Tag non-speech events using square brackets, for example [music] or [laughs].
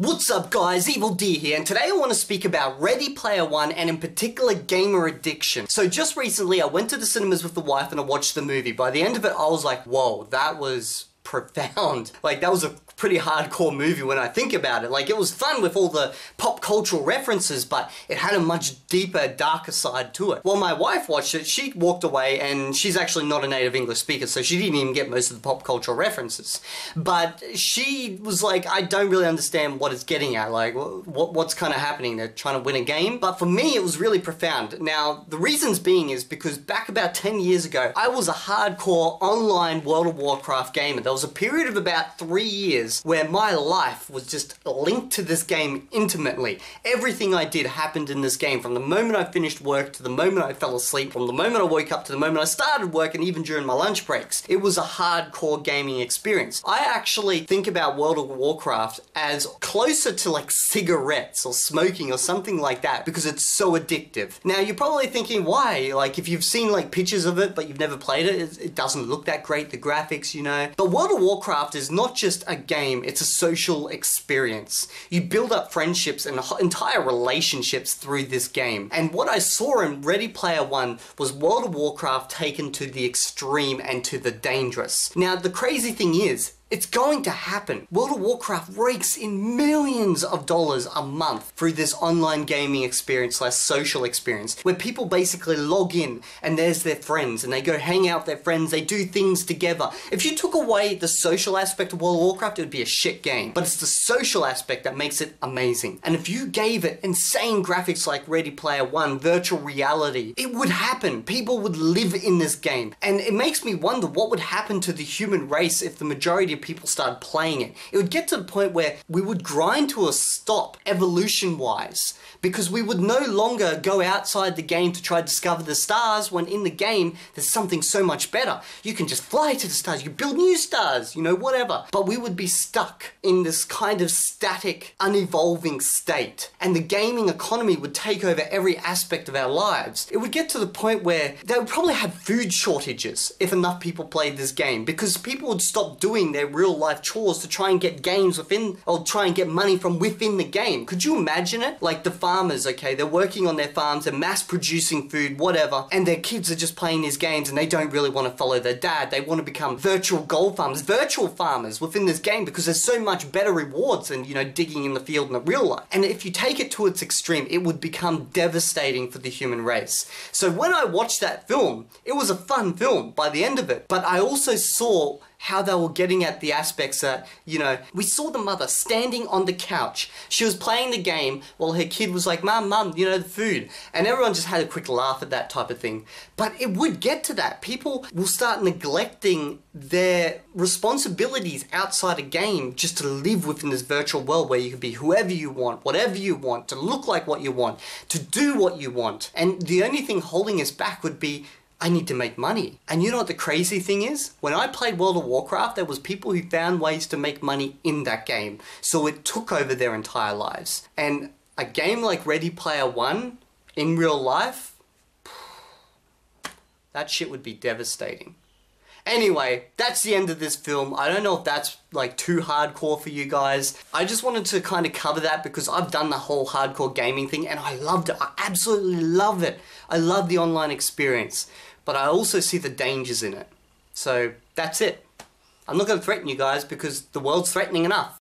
What's up guys, Evildea here, and today I want to speak about Ready Player One and in particular gamer addiction. So just recently I went to the cinemas with the wife and I watched the movie. By the end of it I was like, whoa, that was profound. [laughs] Like that was a pretty hardcore movie when I think about it. Like it was fun with all the pop cultural references, but it had a much deeper, darker side to it. While my wife watched it, she walked away and she's actually not a native English speaker, so she didn't even get most of the pop cultural references. But she was like, I don't really understand what it's getting at. Like, what, what's kind of happening? They're trying to win a game. But for me, it was really profound. Now, the reasons being is because back about 10 years ago, I was a hardcore online World of Warcraft gamer. There was a period of about three years where my life was just linked to this game intimately. Everything I did happened in this game from the moment I finished work to the moment I fell asleep, from the moment I woke up to the moment I started work and even during my lunch breaks. It was a hardcore gaming experience. I actually think about World of Warcraft as closer to like cigarettes or smoking or something like that because it's so addictive. Now you're probably thinking why? Like if you've seen like pictures of it but you've never played it, it doesn't look that great, the graphics, you know. But World of Warcraft is not just a game, it's a social experience. You build up friendships and entire relationships through this game. And what I saw in Ready Player One was World of Warcraft taken to the extreme and to the dangerous. Now, the crazy thing is, it's going to happen. World of Warcraft rakes in millions of dollars a month through this online gaming experience slash social experience where people basically log in and there's their friends and they go hang out with their friends, they do things together. If you took away the social aspect of World of Warcraft, it would be a shit game. But it's the social aspect that makes it amazing. And if you gave it insane graphics like Ready Player One, virtual reality, it would happen. People would live in this game. And it makes me wonder what would happen to the human race if the majority people started playing it. It would get to the point where we would grind to a stop evolution wise because we would no longer go outside the game to try to discover the stars when in the game there's something so much better. You can just fly to the stars, you build new stars, you know, whatever. But we would be stuck in this kind of static, unevolving state. And the gaming economy would take over every aspect of our lives. It would get to the point where they would probably have food shortages if enough people played this game because people would stop doing their real life chores to try and get games within, or try and get money from within the game. Could you imagine it? Like the farmers, okay, they're working on their farms, they're mass producing food, whatever, and their kids are just playing these games and they don't really want to follow their dad. They want to become virtual gold farmers, virtual farmers within this game because there's so much better rewards than, you know, digging in the field in the real life. And if you take it to its extreme, it would become devastating for the human race. So when I watched that film, it was a fun film by the end of it, but I also saw how they were getting at the aspects that, you know, we saw the mother standing on the couch. She was playing the game while her kid was like, Mum, Mum, you know, the food. And everyone just had a quick laugh at that type of thing. But it would get to that. People will start neglecting their responsibilities outside a game just to live within this virtual world where you can be whoever you want, whatever you want, to look like what you want, to do what you want. And the only thing holding us back would be I need to make money. And you know what the crazy thing is? When I played World of Warcraft, there was people who found ways to make money in that game. So it took over their entire lives. And a game like Ready Player One, in real life, [sighs] that shit would be devastating. Anyway, that's the end of this film. I don't know if that's like too hardcore for you guys. I just wanted to kind of cover that because I've done the whole hardcore gaming thing and I loved it. I absolutely love it. I love the online experience, but I also see the dangers in it. So that's it. I'm not going to threaten you guys because the world's threatening enough.